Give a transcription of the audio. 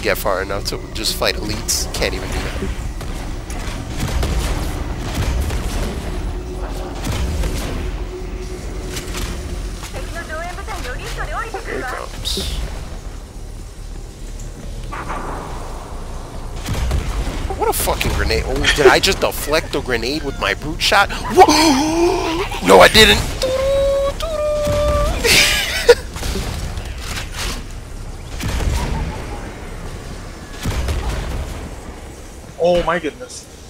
get far enough to just fight elites. Can't even do that. Here comes. What a fucking grenade. Oh, did I just deflect a grenade with my brute shot? Whoa! No, I didn't. Oh my goodness.